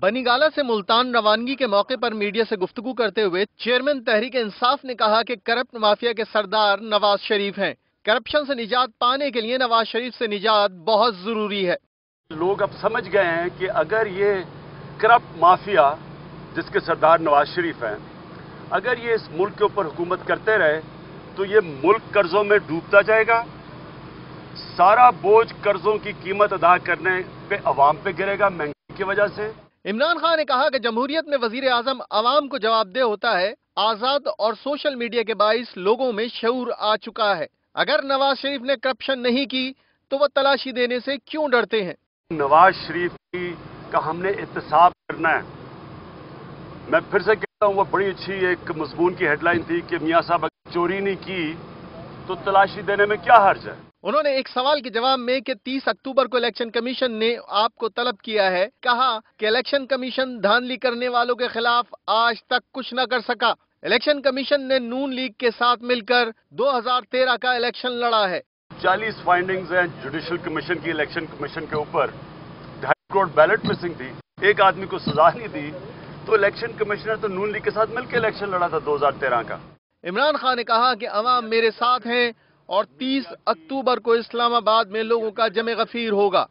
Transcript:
بنی گالا سے ملتان روانگی کے موقع پر میڈیا سے گفتگو کرتے ہوئے چیئرمین تحریک انصاف نے کہا کہ کرپٹ مافیا کے سردار نواز شریف ہیں۔ کرپشن سے نجات پانے کے لیے نواز شریف سے نجات بہت ضروری ہے۔ لوگ اب سمجھ گئے ہیں کہ اگر یہ کرپٹ مافیا جس کے سردار نواز شریف ہیں، اگر یہ اس ملک کے اوپر حکومت کرتے رہے، تو یہ ملک قرضوں میں ڈوبتا جائے گا۔ سارا بوجھ قرضوں کی قیمت ادا کرنے پہ عوام پہ گرے گا، مہنگائی کی وجہ سے؟ عمران خان نے کہا کہ جمہوریت میں وزیر اعظم عوام کو جواب دہ ہوتا ہے آزاد اور سوشل میڈیا کے باعث لوگوں میں شعور آ چکا ہے۔ اگر نواز شریف نے کرپشن نہیں کی تو وہ تلاشی دینے سے کیوں ڈرتے ہیں؟ نواز شریف کی کا ہم نے احتساب کرنا ہے۔ میں پھر سے کہتا ہوں وہ بڑی اچھی ایک مضمون کی ہیڈ لائن تھی کہ میاں صاحب اگر چوری نہیں کی تو تلاشی دینے میں کیا حرج ہے؟ انہوں نے ایک سوال کے جواب میں کہ تیس اکتوبر کو الیکشن کمیشن نے آپ کو طلب کیا ہے کہا کہ الیکشن کمیشن دھاندلی کرنے والوں کے خلاف آج تک کچھ نہ کر سکا۔ الیکشن کمیشن نے نون لیگ کے ساتھ مل کر دو ہزار تیرہ کا الیکشن لڑا ہے۔ چالیس فائنڈنگز ہیں جوڈیشل کمیشن کی الیکشن کمیشن کے اوپر۔ ڈھائی کروڑ بیلٹ مسنگ تھی۔ ایک آدمی کو سزا نہیں دی۔ تو الیکشن کمشنر تو نون لیگ کے ساتھ مل کے الیکشن لڑا تھا دو ہزار تیرہ کا۔ عمران خان نے کہا کہ عوام میرے ساتھ ہیں اور تیس اکتوبر کو اسلام آباد میں لوگوں کا جمع غفیر ہوگا۔